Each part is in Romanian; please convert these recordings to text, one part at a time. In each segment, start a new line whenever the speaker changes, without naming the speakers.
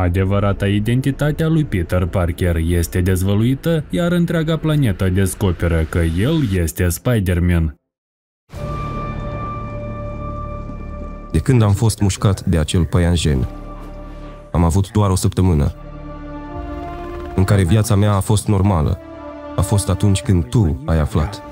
Adevărata identitatea lui Peter Parker este dezvăluită, iar întreaga planetă descoperă că el este Spider-Man.
De când am fost mușcat de acel păianjen, am avut doar o săptămână în care viața mea a fost normală. A fost atunci când tu ai aflat.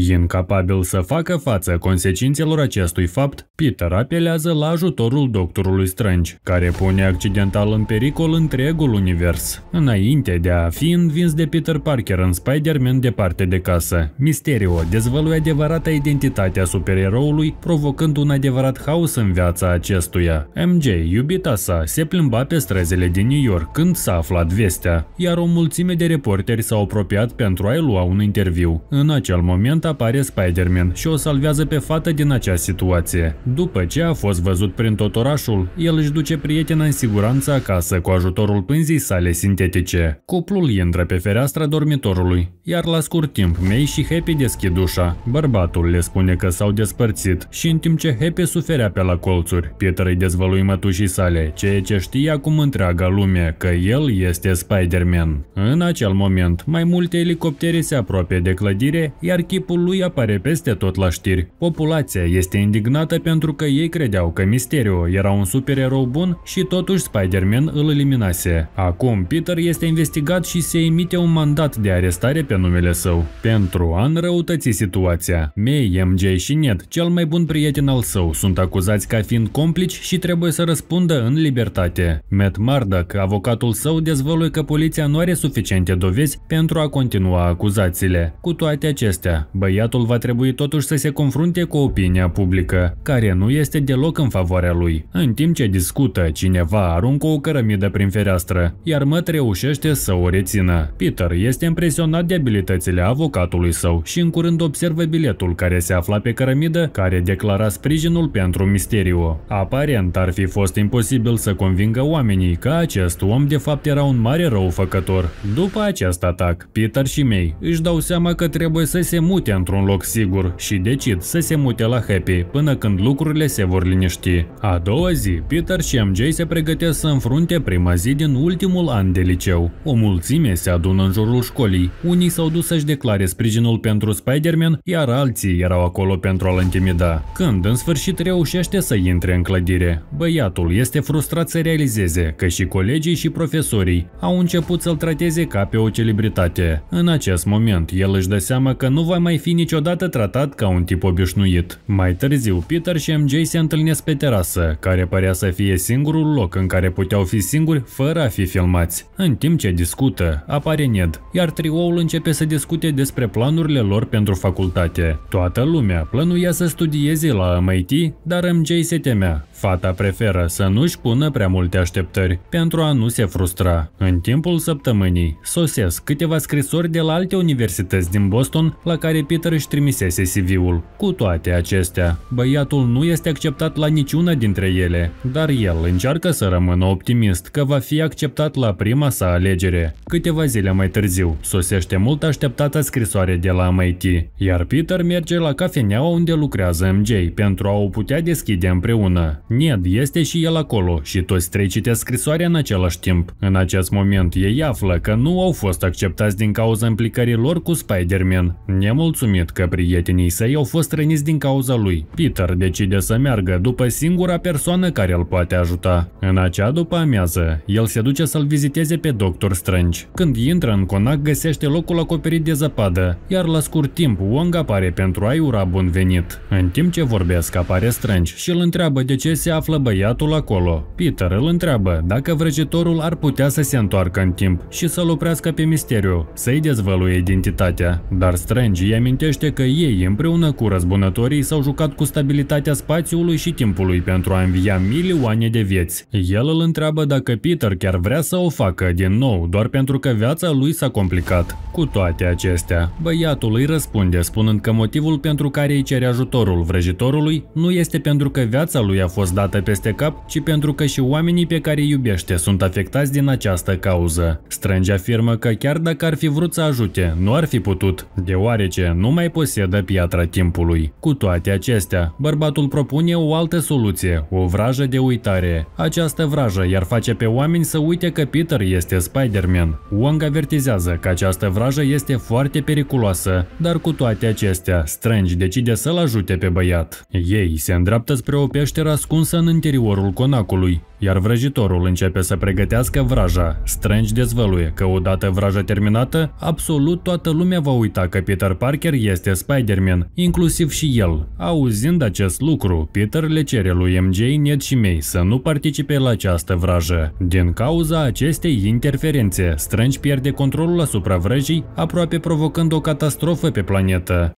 Incapabil să facă față consecințelor acestui fapt, Peter apelează la ajutorul doctorului Strange, care pune accidental în pericol întregul univers. Înainte de a fi învins de Peter Parker în Spider-Man departe de casă, Mysterio dezvăluie adevărata identitatea supereroului, provocând un adevărat haos în viața acestuia. MJ, iubita sa, se plimba pe străzile din New York când s-a aflat vestea, iar o mulțime de reporteri s-au apropiat pentru a-i lua un interviu. În acel moment, moment apare Spider-Man și o salvează pe fată din acea situație. După ce a fost văzut prin tot orașul, el își duce prietena în siguranță acasă cu ajutorul pânzii sale sintetice. Cuplul intră pe fereastra dormitorului, iar la scurt timp May și Happy deschid ușa. Bărbatul le spune că s-au despărțit și în timp ce Happy suferea pe la colțuri, Peter îi dezvălui mătușii sale, ceea ce știe acum întreaga lume, că el este Spider-Man. În acel moment, mai multe elicoptere se apropie de clădire, iar chipul Capul lui apare peste tot la știri. Populația este indignată pentru că ei credeau că Mysterio era un supererou bun și totuși Spider-Man îl eliminase. Acum Peter este investigat și se emite un mandat de arestare pe numele său. Pentru a înrăutăți situația, May, MJ și Ned, cel mai bun prieten al său, sunt acuzați ca fiind complici și trebuie să răspundă în libertate. Matt Murdock, avocatul său, dezvăluie că poliția nu are suficiente dovezi pentru a continua acuzațiile. Cu toate acestea, băiatul va trebui totuși să se confrunte cu opinia publică, care nu este deloc în favoarea lui. În timp ce discută, cineva aruncă o cărămidă prin fereastră, iar Măt reușește să o rețină. Peter este impresionat de abilitățile avocatului său și în curând observă biletul care se afla pe cărămidă, care declara sprijinul pentru Misterio. Aparent ar fi fost imposibil să convingă oamenii că acest om de fapt era un mare răufăcător. După acest atac, Peter și May își dau seama că trebuie să se mute mute într-un loc sigur și decid să se mute la Happy până când lucrurile se vor liniști. A doua zi, Peter și MJ se pregătesc să înfrunte prima zi din ultimul an de liceu. O mulțime se adună în jurul școlii. Unii s-au dus să-și declare sprijinul pentru Spider-Man, iar alții erau acolo pentru a-l intimida. Când în sfârșit reușește să intre în clădire, băiatul este frustrat să realizeze că și colegii și profesorii au început să-l trateze ca pe o celebritate. În acest moment, el își dă seama că nu va mai fi niciodată tratat ca un tip obișnuit. Mai târziu, Peter și MJ se întâlnesc pe terasă, care părea să fie singurul loc în care puteau fi singuri fără a fi filmați. În timp ce discută, apare Ned, iar trioul începe să discute despre planurile lor pentru facultate. Toată lumea plănuia să studieze la MIT, dar MJ se temea. Fata preferă să nu-și pună prea multe așteptări pentru a nu se frustra. În timpul săptămânii, sosesc câteva scrisori de la alte universități din Boston la care Peter își trimisese CV-ul. Cu toate acestea, băiatul nu este acceptat la niciuna dintre ele, dar el încearcă să rămână optimist că va fi acceptat la prima sa alegere. Câteva zile mai târziu, sosește mult așteptată scrisoare de la MIT, iar Peter merge la cafeneaua unde lucrează MJ pentru a o putea deschide împreună. Ned este și el acolo și toți trei citesc scrisoarea în același timp. În acest moment ei află că nu au fost acceptați din cauza implicării lor cu Spider-Man. Nemulțumit că prietenii săi au fost răniți din cauza lui, Peter decide să meargă după singura persoană care îl poate ajuta. În acea după amiază, el se duce să-l viziteze pe Doctor Strange. Când intră în conac, găsește locul acoperit de zăpadă, iar la scurt timp Wong apare pentru a-i ura bun venit. În timp ce vorbesc, apare Strange și îl întreabă de ce se află băiatul acolo. Peter îl întreabă dacă vrăjitorul ar putea să se întoarcă în timp și să-l oprească pe Misteriu, să-i dezvăluie identitatea. Dar Strange îi amintește că ei, împreună cu răzbunătorii, s-au jucat cu stabilitatea spațiului și timpului pentru a învia milioane de vieți. El îl întreabă dacă Peter chiar vrea să o facă din nou, doar pentru că viața lui s-a complicat. Cu toate acestea, băiatul îi răspunde spunând că motivul pentru care îi cere ajutorul vrăjitorului nu este pentru că viața lui a fost dată peste cap, ci pentru că și oamenii pe care îi iubește sunt afectați din această cauză. Strange afirmă că chiar dacă ar fi vrut să ajute, nu ar fi putut, deoarece misiune nu mai posedă piatra timpului. Cu toate acestea, bărbatul propune o altă soluție, o vrajă de uitare. Această vrajă iar face pe oameni să uite că Peter este Spider-Man. Wong avertizează că această vrajă este foarte periculoasă, dar cu toate acestea, Strange decide să-l ajute pe băiat. Ei se îndreaptă spre o peșteră ascunsă în interiorul conacului, iar vrăjitorul începe să pregătească vraja. Strange dezvăluie că odată vraja terminată, absolut toată lumea va uita că Peter Parker este Spider-Man, inclusiv și el. Auzind acest lucru, Peter le cere lui MJ, Ned și May să nu participe la această vrajă. Din cauza acestei interferențe, Strange pierde controlul asupra vrăjii, aproape provocând o catastrofă pe planetă.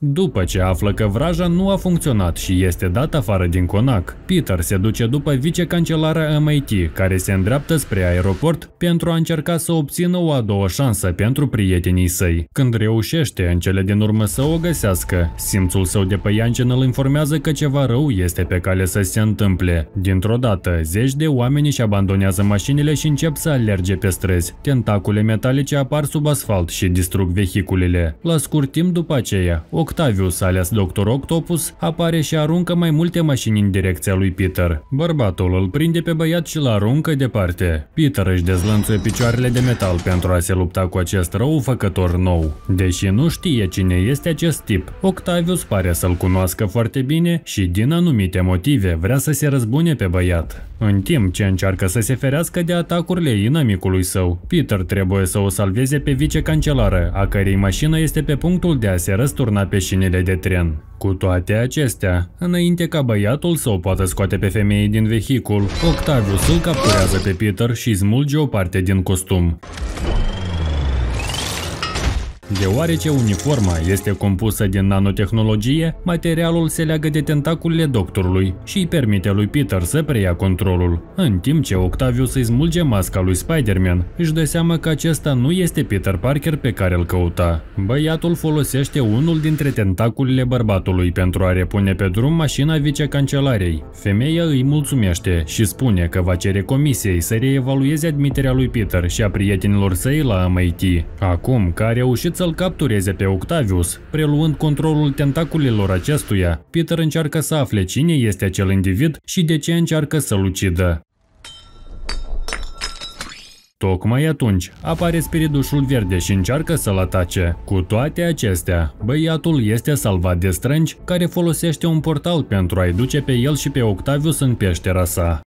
După ce află că vraja nu a funcționat și este dat afară din conac, Peter se duce după vicecancelara MIT, care se îndreaptă spre aeroport pentru a încerca să obțină o a doua șansă pentru prietenii săi. Când reușește în cele din urmă să o găsească, simțul său de păianjen îl informează că ceva rău este pe cale să se întâmple. Dintr-o dată, zeci de oameni își abandonează mașinile și încep să alerge pe străzi. Tentacule metalice apar sub asfalt și distrug vehiculele. La scurt timp după aceea, o Octavius, alias Dr. Octopus, apare și aruncă mai multe mașini în direcția lui Peter. Bărbatul îl prinde pe băiat și îl aruncă departe. Peter își dezlănțuie picioarele de metal pentru a se lupta cu acest răufăcător nou. Deși nu știe cine este acest tip, Octavius pare să-l cunoască foarte bine și din anumite motive vrea să se răzbune pe băiat. În timp ce încearcă să se ferească de atacurile inamicului său, Peter trebuie să o salveze pe vicecancelară, a cărei mașină este pe punctul de a se răsturna pe șinele de tren. Cu toate acestea, înainte ca băiatul să o poată scoate pe femeie din vehicul, Octavius îl capturează pe Peter și smulge o parte din costum. Deoarece uniforma este compusă din nanotehnologie, materialul se leagă de tentaculele doctorului și îi permite lui Peter să preia controlul. În timp ce Octavius îi smulge masca lui Spider-Man, își dă seama că acesta nu este Peter Parker pe care îl căuta. Băiatul folosește unul dintre tentaculele bărbatului pentru a repune pe drum mașina vicecancelarei. Femeia îi mulțumește și spune că va cere comisiei să reevalueze admiterea lui Peter și a prietenilor săi la MIT. Acum că a reușit să-l captureze pe Octavius, preluând controlul tentaculilor acestuia, Peter încearcă să afle cine este acel individ și de ce încearcă să-l ucidă. Tocmai atunci apare spiridușul verde și încearcă să-l atace. Cu toate acestea, băiatul este salvat de strângi care folosește un portal pentru a-i duce pe el și pe Octavius în peștera sa.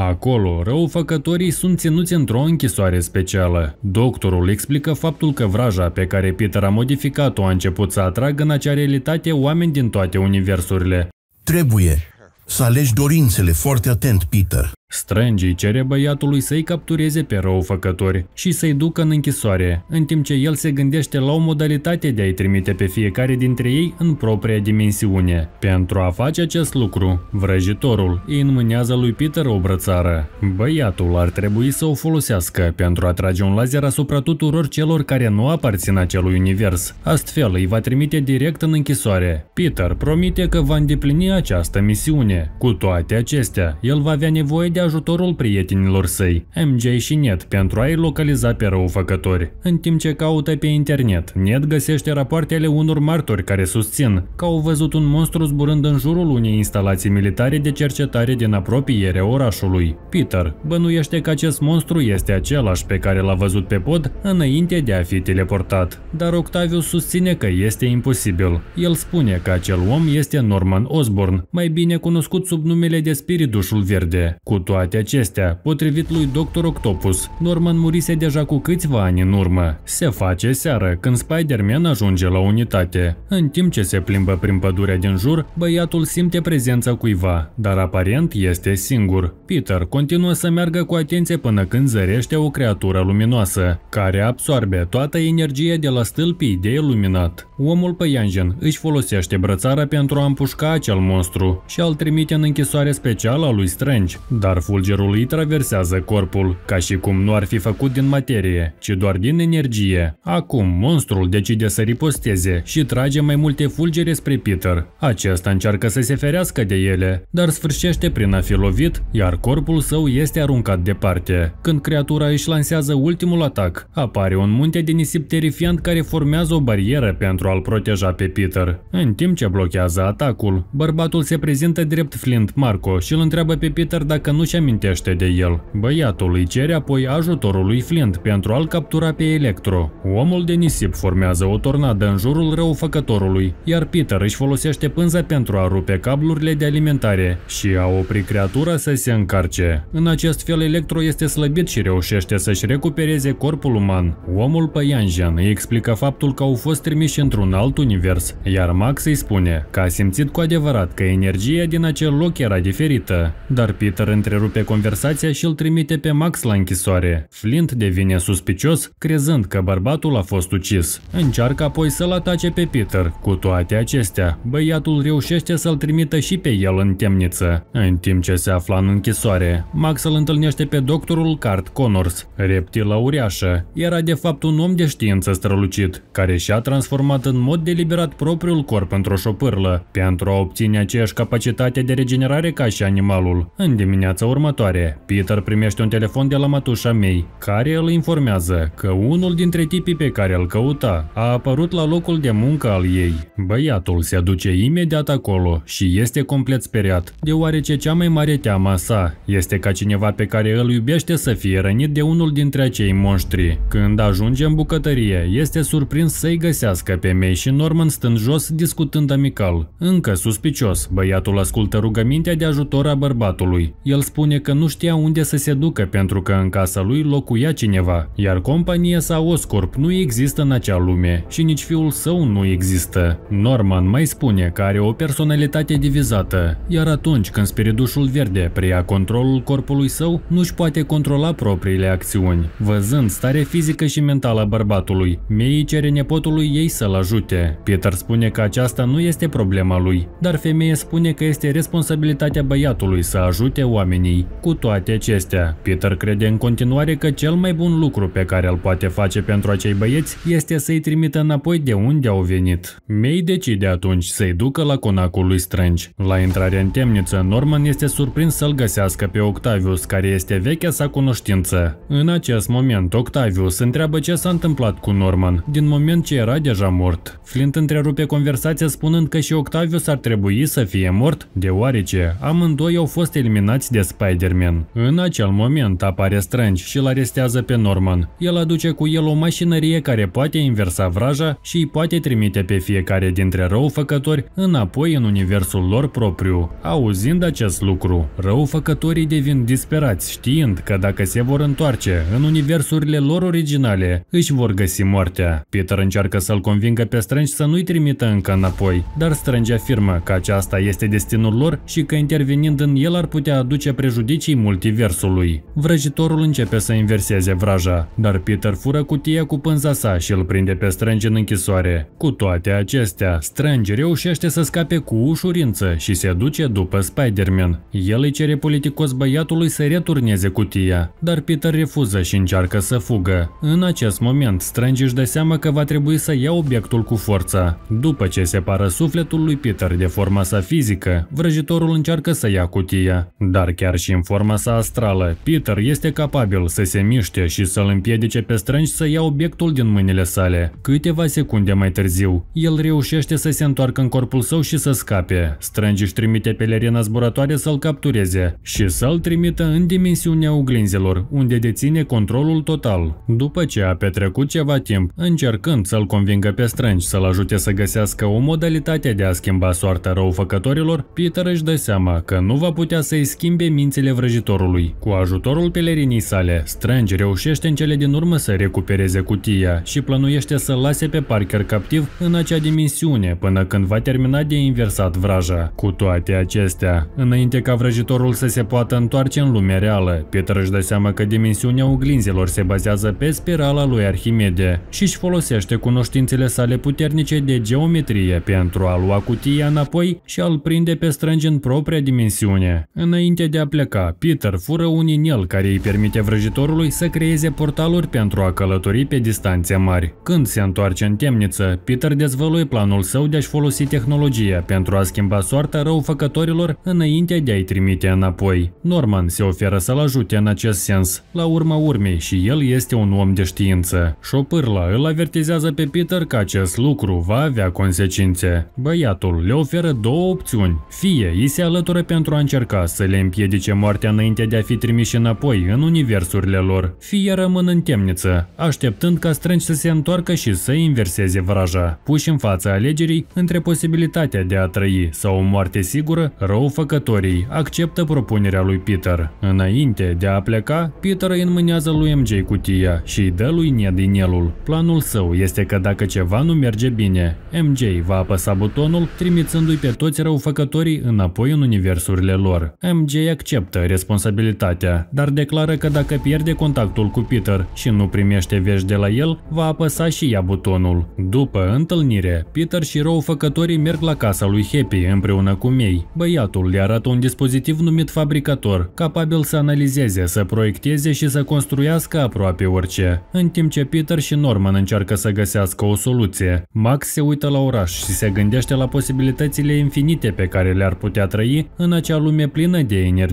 Acolo, răufăcătorii sunt ținuți într-o închisoare specială. Doctorul explică faptul că vraja pe care Peter a modificat-o a început să atragă în acea realitate oameni din toate universurile.
Trebuie să alegi dorințele foarte atent, Peter.
Strange îi cere băiatului să-i captureze pe răufăcători și să-i ducă în închisoare, în timp ce el se gândește la o modalitate de a-i trimite pe fiecare dintre ei în propria dimensiune. Pentru a face acest lucru, vrăjitorul îi înmânează lui Peter o brățară. Băiatul ar trebui să o folosească pentru a trage un laser asupra tuturor celor care nu aparțin acelui univers. Astfel îi va trimite direct în închisoare. Peter promite că va îndeplini această misiune. Cu toate acestea, el va avea nevoie de de ajutorul prietenilor săi, MJ și Ned, pentru a-i localiza pe răufăcători. În timp ce caută pe internet, Ned găsește rapoartele unor martori care susțin că au văzut un monstru zburând în jurul unei instalații militare de cercetare din apropiere orașului. Peter bănuiește că acest monstru este același pe care l-a văzut pe pod înainte de a fi teleportat, dar Octavius susține că este imposibil. El spune că acel om este Norman Osborn, mai bine cunoscut sub numele de Spiridușul Verde. Cu toate acestea, potrivit lui Dr. Octopus, Norman murise deja cu câțiva ani în urmă. Se face seară când Spider-Man ajunge la unitate. În timp ce se plimbă prin pădurea din jur, băiatul simte prezența cuiva, dar aparent este singur. Peter continuă să meargă cu atenție până când zărește o creatură luminoasă, care absorbe toată energia de la stâlpii de iluminat. Omul păianjen își folosește brățara pentru a împușca acel monstru și al trimite în închisoare specială a lui Strange, dar dar fulgerul îi traversează corpul, ca și cum nu ar fi făcut din materie, ci doar din energie. Acum, monstrul decide să riposteze și trage mai multe fulgere spre Peter. Acesta încearcă să se ferească de ele, dar sfârșește prin a fi lovit, iar corpul său este aruncat departe. Când creatura își lansează ultimul atac, apare un munte de nisip terifiant care formează o barieră pentru a-l proteja pe Peter. În timp ce blochează atacul, bărbatul se prezintă drept Flint Marco și îl întreabă pe Peter dacă nu-și amintește de el. Băiatul îi cere apoi ajutorul lui Flint pentru a-l captura pe Electro. Omul de nisip formează o tornadă în jurul răufăcătorului, iar Peter își folosește pânza pentru a rupe cablurile de alimentare și a opri creatura să se încarce. În acest fel, Electro este slăbit și reușește să-și recupereze corpul uman. Omul păianjen îi explică faptul că au fost trimiși într-un alt univers, iar Max îi spune că a simțit cu adevărat că energia din acel loc era diferită. Dar Peter întrerupe conversația și îl trimite pe Max la închisoare. Flint devine suspicios, crezând că bărbatul a fost ucis. Încearcă apoi să-l atace pe Peter. Cu toate acestea, băiatul reușește să-l trimită și pe el în temniță. În timp ce se afla în închisoare, Max îl întâlnește pe doctorul Cart Connors. Reptila uriașă era de fapt un om de știință strălucit, care și-a transformat în mod deliberat propriul corp într-o șopârlă, pentru a obține aceeași capacitate de regenerare ca și animalul. În dimineața următoare, Peter primește un telefon de la mătușa mei, care îl informează că unul dintre tipii pe care îl căuta a apărut la locul de muncă al ei. Băiatul se duce imediat acolo și este complet speriat, deoarece cea mai mare teamă sa este ca cineva pe care îl iubește să fie rănit de unul dintre acei monștri. Când ajunge în bucătărie, este surprins să-i găsească pe May și Norman stând jos discutând amical. Încă suspicios, băiatul ascultă rugămintea de ajutor a bărbatului. El spune că nu știa unde să se ducă pentru că în casa lui locuia cineva, iar compania sa Oscorp nu există în acea lume și nici fiul său nu există. Norman mai spune că are o personalitate divizată, iar atunci când spiridușul verde preia controlul corpului său, nu-și poate controla propriile acțiuni. Văzând starea fizică și mentală a bărbatului, Mei cere nepotului ei să-l ajute. Peter spune că aceasta nu este problema lui, dar femeia spune că este responsabilitatea băiatului să ajute oamenii. Cu toate acestea, Peter crede în continuare că cel mai bun lucru pe care îl poate face pentru acei băieți este să-i trimită înapoi de unde au venit. May decide atunci să-i ducă la conacul lui Strange. La intrarea în temniță, Norman este surprins să-l găsească pe Octavius, care este vechea sa cunoștință. În acest moment, Octavius întreabă ce s-a întâmplat cu Norman, din moment ce era deja mort. Flint întrerupe conversația spunând că și Octavius ar trebui să fie mort, deoarece amândoi au fost eliminați de Spider-Man. În acel moment apare Strange și îl arestează pe Norman. El aduce cu el o mașinărie care poate inversa vraja și îi poate trimite pe fiecare dintre răufăcători înapoi în universul lor propriu. Auzind acest lucru, răufăcătorii devin disperați știind că dacă se vor întoarce în universurile lor originale, își vor găsi moartea. Peter încearcă să-l convingă pe Strange să nu-i trimită încă înapoi, dar Strange afirmă că aceasta este destinul lor și că intervenind în el ar putea aduce prejudicii multiversului. Vrăjitorul începe să inverseze vraja, dar Peter fură cutia cu pânza sa și îl prinde pe Strange în închisoare. Cu toate acestea, Strange reușește să scape cu ușurință și se duce după Spider-Man. El îi cere politicos băiatului să returneze cutia, dar Peter refuză și încearcă să fugă. În acest moment, Strange își dă seama că va trebui să ia obiectul cu forța. După ce separă sufletul lui Peter de forma sa fizică, vrăjitorul încearcă să ia cutia. Dar chiar și în forma sa astrală, Peter este capabil să se miște și să-l împiedice pe Strange să ia obiectul din mâinile sale. Câteva secunde mai târziu, el reușește să se întoarcă în corpul său și să scape. Strange își trimite pelerina zburătoare să-l captureze și să-l trimită în dimensiunea oglinzilor, unde deține controlul total. După ce a petrecut ceva timp încercând să-l convingă pe Strange să-l ajute să găsească o modalitate de a schimba soarta răufăcătorilor, Peter își dă seama că nu va putea să-i schimbe mințile vrăjitorului. Cu ajutorul pelerinii sale, Strange reușește în cele din urmă să recupereze cutia și plănuiește să-l lase pe Parker captiv în acea dimensiune până când va termina de inversat vraja. Cu toate acestea, înainte ca vrăjitorul să se poată întoarce în lumea reală, Peter își dă seama că dimensiunea oglinzilor se bazează pe spirala lui Arhimede și își folosește cunoștințele sale puternice de geometrie pentru a lua cutia înapoi și a-l prinde pe Strange în propria dimensiune. Înainte de a pleca, Peter fură un inel care îi permite vrăjitorului să creeze portaluri pentru a călători pe distanțe mari. Când se întoarce în temniță, Peter dezvăluie planul său de a-și folosi tehnologia pentru a schimba soarta răufăcătorilor înainte de a-i trimite înapoi. Norman se oferă să-l ajute în acest sens, la urma urmei și el este un om de știință. Șopârla îl avertizează pe Peter că acest lucru va avea consecințe. Băiatul le oferă două opțiuni. Fie îi se alătură pentru a încerca să le împiedice moartea înainte de a fi trimiși înapoi în universurile lor, fie rămân în temniță, așteptând ca strângi să se întoarcă și să inverseze vraja. Puși în fața alegerii între posibilitatea de a trăi sau o moarte sigură, răufăcătorii acceptă propunerea lui Peter. Înainte de a pleca, Peter îi înmânează lui MJ cutia și îi dă lui Ned inelul. Planul său este că dacă ceva nu merge bine, MJ va apăsa butonul, trimițându-i pe toți răufăcătorii înapoi în universurile lor. MJ acceptă responsabilitatea, dar declară că dacă pierde contactul cu Peter și nu primește vești de la el, va apăsa și ea butonul. După întâlnire, Peter și răufăcătorii merg la casa lui Happy împreună cu May. Băiatul le arată un dispozitiv numit fabricator, capabil să analizeze, să proiecteze și să construiască aproape orice, în timp ce Peter și Norman încearcă să găsească o soluție. Max se uită la oraș și se gândește la posibilitățile infinite pe care le-ar putea trăi în acea lume plină de energie.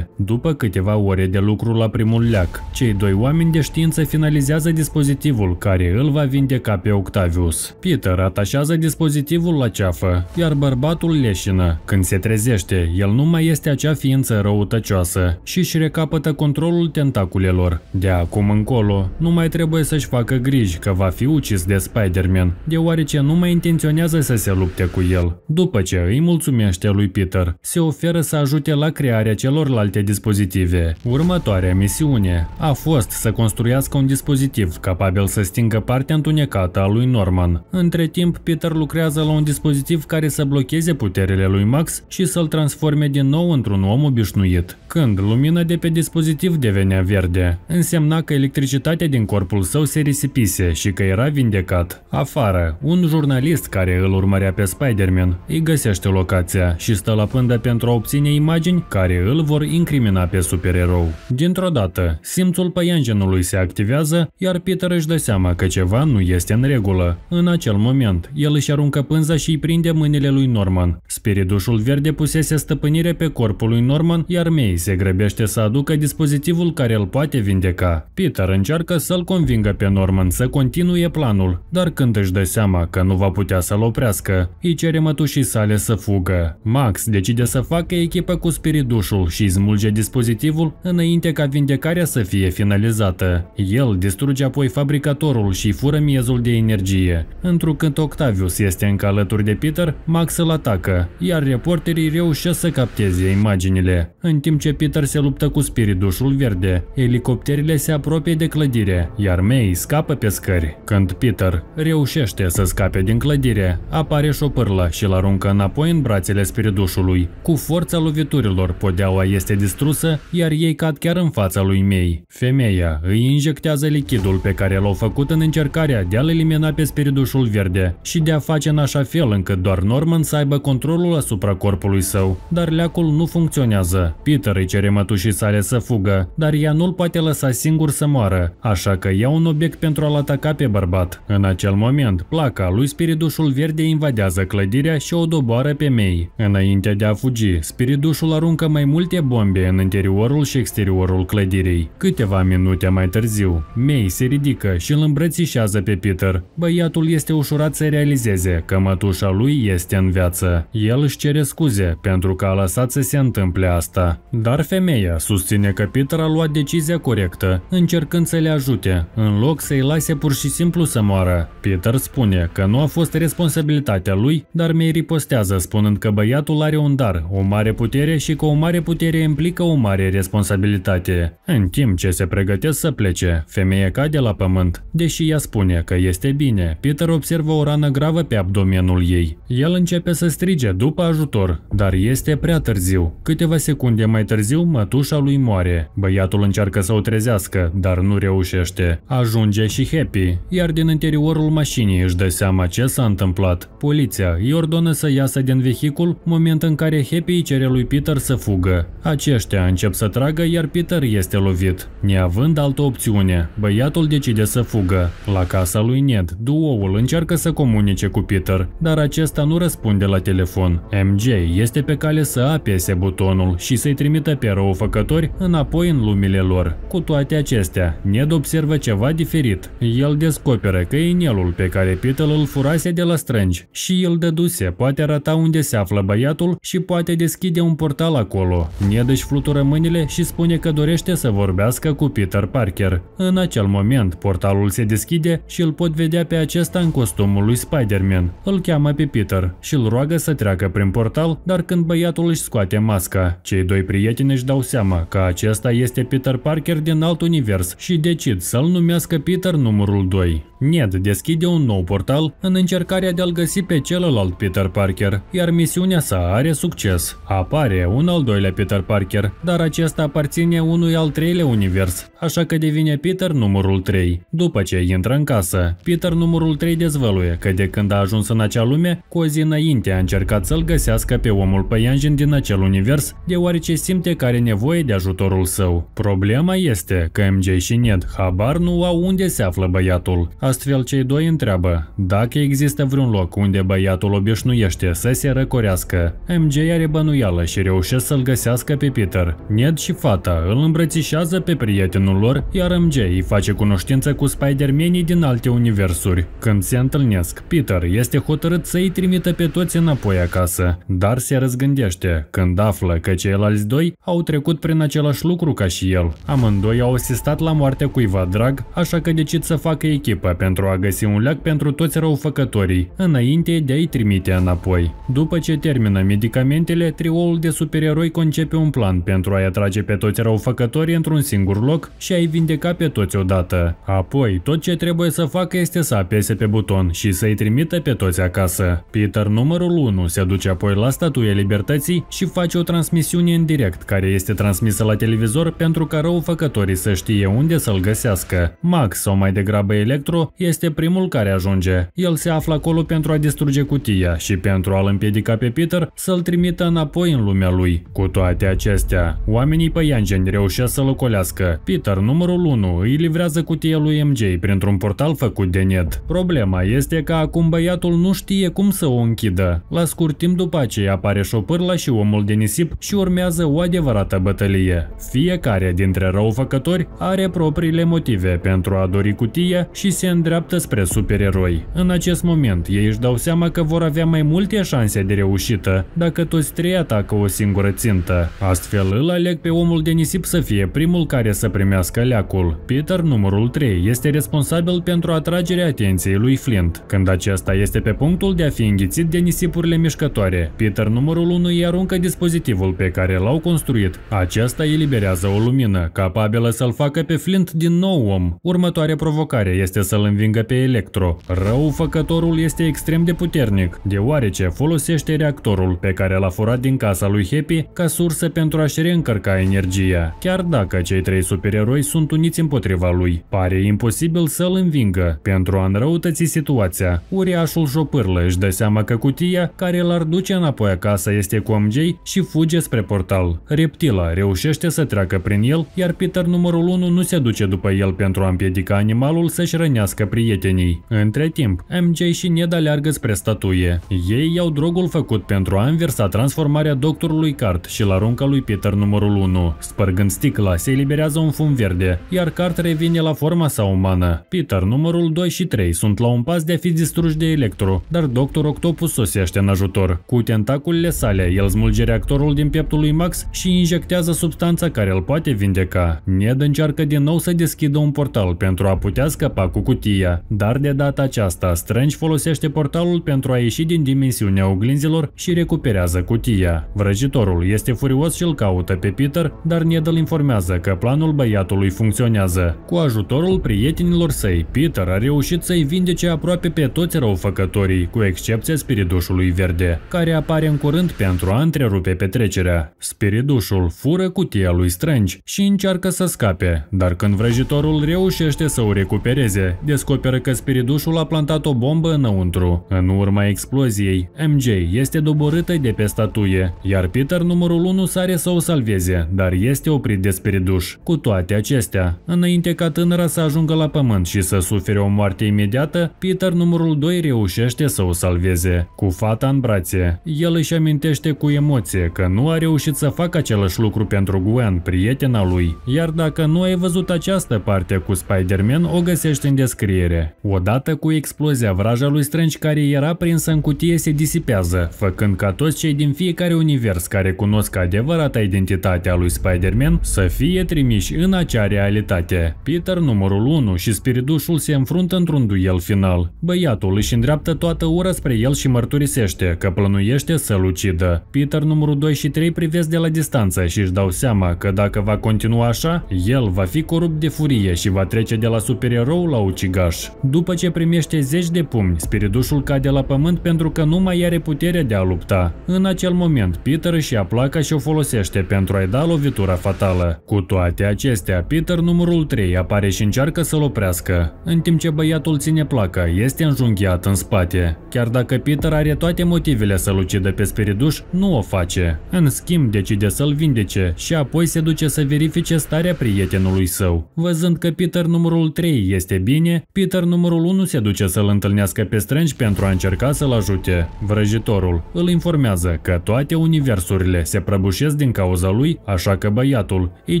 După câteva ore de lucru la primul leac, cei doi oameni de știință finalizează dispozitivul care îl va vindeca pe Octavius. Peter atașează dispozitivul la ceafă, iar bărbatul leșină. Când se trezește, el nu mai este acea ființă răutăcioasă și își recapătă controlul tentaculelor. De acum încolo, nu mai trebuie să-și facă griji că va fi ucis de Spider-Man, deoarece nu mai intenționează să se lupte cu el. După ce îi mulțumește lui Peter, se oferă să ajute la crearea celorlalte dispozitive. Următoarea misiune a fost să construiască un dispozitiv capabil să stingă partea întunecată a lui Norman. Între timp, Peter lucrează la un dispozitiv care să blocheze puterile lui Max și să-l transforme din nou într-un om obișnuit. Când lumina de pe dispozitiv devenea verde, însemna că electricitatea din corpul său se risipise și că era vindecat. Afară, un jurnalist care îl urmărea pe Spider-Man îi găsește locația și stă la pândă pentru a obține imagini care îl vor incrimina pe supererou. Dintr-o dată, simțul păianjenului se activează, iar Peter își dă seama că ceva nu este în regulă. În acel moment, el își aruncă pânza și îi prinde mâinile lui Norman. Spiridușul verde pusese stăpânire pe corpul lui Norman, iar May se grăbește să aducă dispozitivul care îl poate vindeca. Peter încearcă să-l convingă pe Norman să continue planul, dar când își dă seama că nu va putea să-l oprească, îi cere mătușii sale să fugă. Max decide să facă echipă cu spiridușul și smulge dispozitivul înainte ca vindecarea să fie finalizată. El distruge apoi fabricatorul și fură miezul de energie. Întrucât Octavius este încă alături de Peter, Max îl atacă, iar reporterii reușesc să capteze imaginile. În timp ce Peter se luptă cu spiridușul verde, elicopterele se apropie de clădire, iar May scapă pe scări. Când Peter reușește să scape din clădire, apare șopârla și îl aruncă înapoi în brațele spiridușului. Cu forța loviturilor, podeaua este distrusă, iar ei cad chiar în fața lui May. Femeia îi injectează lichidul pe care l-au făcut în încercarea de a-l elimina pe spiridușul verde și de a face în așa fel încât doar Norman să aibă controlul asupra corpului său. Dar leacul nu funcționează. Peter îi cere mătușii sale să fugă, dar ea nu-l poate lăsa singur să moară, așa că ia un obiect pentru a-l ataca pe bărbat. În acel moment, placa lui spiridușul verde invadează clădirea și o doboară pe May. Înainte de a fugi, spiridușul aruncă mai multe bombe în interiorul și exteriorul clădirii. Câteva minute mai târziu, May se ridică și îl îmbrățișează pe Peter. Băiatul este ușurat să realizeze că mătușa lui este în viață. El își cere scuze pentru că a lăsat să se întâmple asta. Dar femeia susține că Peter a luat decizia corectă, încercând să le ajute, în loc să-i lase pur și simplu să moară. Peter spune că nu a fost responsabilitatea lui, dar May ripostează spunând că băiatul are un dar, o mare putere și că o mare putere implică o mare responsabilitate. În timp ce se pregătesc să plece, femeia cade la pământ. Deși ea spune că este bine, Peter observă o rană gravă pe abdomenul ei. El începe să strige după ajutor, dar este prea târziu. Câteva secunde mai târziu, mătușa lui moare. Băiatul încearcă să o trezească, dar nu reușește. Ajunge și Happy, iar din interiorul mașinii își dă seama ce s-a întâmplat. Poliția îi ordonă să iasă din vehicul, moment în care Happy îi cere lui Peter să fugă. Fugă. Aceștia încep să tragă, iar Peter este lovit. Neavând altă opțiune, băiatul decide să fugă. La casa lui Ned, duoul încearcă să comunice cu Peter, dar acesta nu răspunde la telefon. MJ este pe cale să apese butonul și să-i trimită pe răufăcători înapoi în lumile lor. Cu toate acestea, Ned observă ceva diferit. El descoperă că inelul pe care Peter îl furase de la strângi și îl dăduse poate arăta unde se află băiatul și poate deschide un portal acolo. Ned își flutură mâinile și spune că dorește să vorbească cu Peter Parker. În acel moment, portalul se deschide și îl pot vedea pe acesta în costumul lui Spider-Man. Îl cheamă pe Peter și îl roagă să treacă prin portal, dar când băiatul își scoate masca, cei doi prieteni își dau seama că acesta este Peter Parker din alt univers și decid să-l numească Peter numărul 2. Ned deschide un nou portal în încercarea de a-l găsi pe celălalt Peter Parker, iar misiunea sa are succes. Apare un al doilea Peter Parker, dar acesta aparține unui al treilea univers, așa că devine Peter numărul 3. După ce intră în casă, Peter numărul 3 dezvăluie că de când a ajuns în acea lume, cu o zi înainte a încercat să-l găsească pe omul păianjen din acel univers, deoarece simte că are nevoie de ajutorul său. Problema este că MJ și Ned habar nu au unde se află băiatul. Astfel cei doi întreabă dacă există vreun loc unde băiatul obișnuiește să se răcorească. MJ are bănuială și reușește să-l găsească pe Peter. Ned și fata îl îmbrățișează pe prietenul lor, iar MJ îi face cunoștință cu Spider-Manii din alte universuri. Când se întâlnesc, Peter este hotărât să îi trimită pe toți înapoi acasă, dar se răzgândește când află că ceilalți doi au trecut prin același lucru ca și el. Amândoi au asistat la moartea cuiva drag, așa că decid să facă echipă pentru a găsi un leac pentru toți răufăcătorii, înainte de a-i trimite înapoi. După ce termină medicamentele, trioul de supereroi concepe un plan pentru a-i atrage pe toți răufăcătorii într-un singur loc și a-i vindeca pe toți odată. Apoi, tot ce trebuie să facă este să apese pe buton și să-i trimită pe toți acasă. Peter numărul 1 se duce apoi la statuia libertății și face o transmisiune în direct care este transmisă la televizor pentru ca răufăcătorii să știe unde să-l găsească. Max sau mai degrabă Electro este primul care ajunge. El se află acolo pentru a distruge cutia și pentru a-l împiedica pe Peter să-l trimită înapoi în lumea lui. Cu toate acestea, oamenii păianjeni reușesc să-l ocolească. Peter, numărul 1, îi livrează cutia lui MJ printr-un portal făcut de Ned. Problema este că acum băiatul nu știe cum să o închidă. La scurt timp după aceea apare șopârla și omul de nisip și urmează o adevărată bătălie. Fiecare dintre răufăcători are propriile motive pentru a dori cutia și se îndreaptă spre supereroi. În acest moment, ei își dau seama că vor avea mai multe șanse de reușită dacă toți trei atacă o singură țintă. Astfel îl aleg pe omul de nisip să fie primul care să primească leacul. Peter, numărul 3, este responsabil pentru atragerea atenției lui Flint. Când acesta este pe punctul de a fi înghițit de nisipurile mișcătoare, Peter, numărul 1, îi aruncă dispozitivul pe care l-au construit. Acesta eliberează o lumină, capabilă să-l facă pe Flint din nou om. Următoarea provocare este să-l învingă pe Electro. Răufăcătorul este extrem de puternic, deoarece folosește reactorul pe care l-a furat din casa lui Happy ca sursă pentru a-și reîncărca energia, chiar dacă cei trei supereroi sunt uniți împotriva lui. Pare imposibil să-l învingă. Pentru a înrăutăți situația, uriașul jopârlă își dă seama că cutia care l-ar duce înapoi acasă este cu MJ și fuge spre portal. Reptila reușește să treacă prin el, iar Peter numărul 1 nu se duce după el pentru a împiedica animalul să-și rănească prietenii. Între timp, MJ și Ned aleargă spre statuie. Ei iau drogul făcut pentru a înversa transformarea doctorului Cart și la aruncă lui Peter numărul 1. Spărgând sticla, se eliberează un fum verde, iar Cart revine la forma sa umană. Peter numărul 2 și 3 sunt la un pas de a fi distruși de Electro, dar Dr. Octopus sosește în ajutor. Cu tentaculele sale, el smulge reactorul din pieptul lui Max și injectează substanța care îl poate vindeca. Ned încearcă din nou să deschidă un portal pentru a putea scăpa cu cutia, dar de data aceasta Strange folosește portalul pentru a ieși din dimensiunea oglinzilor și recuperează cutia. Vrăjitorul este furios și îl caută pe Peter, dar Ned îl informează că planul băiatului funcționează. Cu ajutorul prietenilor săi, Peter a reușit să-i vindece aproape pe toți răufăcătorii, cu excepția spiridușului verde, care apare în curând pentru a întrerupe petrecerea. Spiridușul fură cutia lui Strange și încearcă să scape, dar când vrăjitorul reușește să o recupereze, descoperă că spiridușul a plantat o bombă înăuntru. În urma exploziei, MJ este doborâtă de pe statuie, iar Peter numărul 1 sare să o salveze, dar este oprit de spiriduș. Cu toate acestea, înainte ca tânăra să ajungă la pământ și să sufere o moarte imediată, Peter numărul 2 reușește să o salveze. Cu fata în brațe, el își amintește cu emoție că nu a reușit să facă același lucru pentru Gwen, prietena lui, iar dacă nu ai văzut această parte cu Spider-Man, o găsești în descriere. Odată cu explozia, vraja lui Strange care era prinsă în cutie se disipează, făcând ca toți cei din fiecare univers care cunosc adevărata identitatea lui Spider-Man să fie trimiși în acea realitate. Peter numărul 1 și spiridușul se înfruntă într-un duel final. Băiatul își îndreaptă toată ura spre el și mărturisește că plănuiește să-l ucidă. Peter numărul 2 și 3 privesc de la distanță și își dau seama că dacă va continua așa, el va fi corupt de furie și va trece de la supererou la ucigaș. După ce primește zeci de pumni, spiridușul cade la pământ pentru că nu mai are puterea de a lupta. În acel moment, Peter își ia placa și o folosește pentru a-i da lovitura fatală. Cu toate acestea, Peter numărul 3 apare și încearcă să-l oprească, în timp ce băiatul ține placa, este înjunghiat în spate. Chiar dacă Peter are toate motivele să-l ucidă pe spiriduș, nu o face. În schimb, decide să-l vindece și apoi se duce să verifice starea prietenului său. Văzând că Peter numărul 3 este bine, Peter numărul 1 se duce să-l întâlnească pe Strange pentru a încerca să-l ajute. Vrăjitorul îl informează că toate universurile se prăbușesc din cauza lui, așa că băiatul îi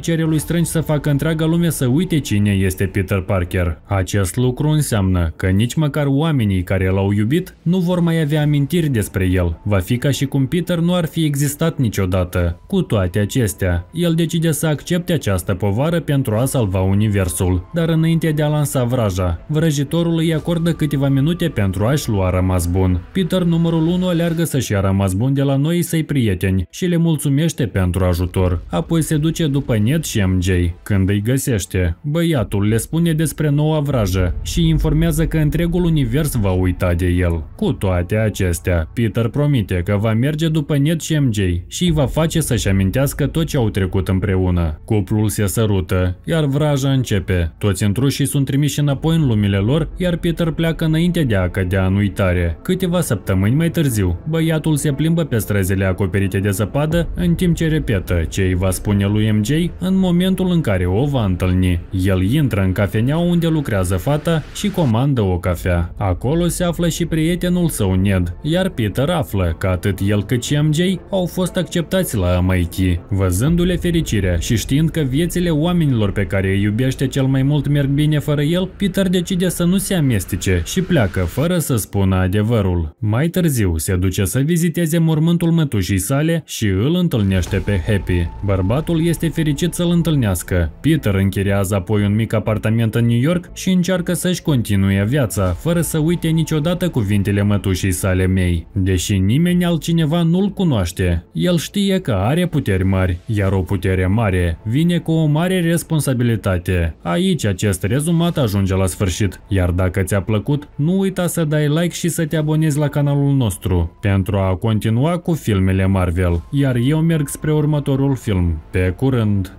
cere lui Strange să facă întreaga lume să uite cine este Peter Parker. Acest lucru înseamnă că nici măcar oamenii care l-au iubit nu vor mai avea amintiri despre el. Va fi ca și cum Peter nu ar fi existat niciodată. Cu toate acestea, el decide să accepte această povară pentru a salva universul. Dar înainte de a lansa vraja, vrăjitorul îi acordă câteva minute pentru a-și lua rămas bun. Peter numărul 1 aleargă să-și ia rămas bun de la noi săi prieteni și le mulțumește pentru ajutor. Apoi se duce după Ned și MJ. Când îi găsește, băiatul le spune despre noua vrajă și informează că întregul univers va uita de el. Cu toate acestea, Peter promite că va merge după Ned și MJ și îi va face să-și amintească tot ce au trecut împreună. Cuplul se sărută, iar vraja începe. Toți întrușii sunt trimiși înapoi în lumile lor, iar Peter pleacă înainte de a cădea în uitare. Câteva săptămâni mai târziu, băiatul se plimbă pe străzile acoperite de zăpadă în timp ce repetă ce îi va spune lui MJ în momentul în care o va întâlni. El intră în cafenea unde lucrează fata și comandă o cafea. Acolo se află și prietenul său Ned, iar Peter află că atât el cât și MJ au fost acceptați la MIT. Văzându-le fericirea și știind că viețile oamenilor pe care îi iubește cel mai mult merg bine fără el, Peter decide să nu se amestece și pleacă fără să spună adevărul. Mai târziu se duce să viziteze mormântul mătușii sale și îl întâlnește pe Happy. Bărbatul este fericit să-l întâlnească. Peter închiriază apoi un mic apartament în New York și încearcă să-și continue viața, fără să uite niciodată cuvintele mătușii sale mei. Deși nimeni altcineva nu-l cunoaște, el știe că are puteri mari, iar o putere mare vine cu o mare responsabilitate. Aici acest rezumat ajunge la sfârșit, iar dacă ți-a plăcut, nu uita să dai like și să te abonezi la canalul nostru pentru a continua cu filmele Marvel, iar eu merg spre următorul film. Pe curând!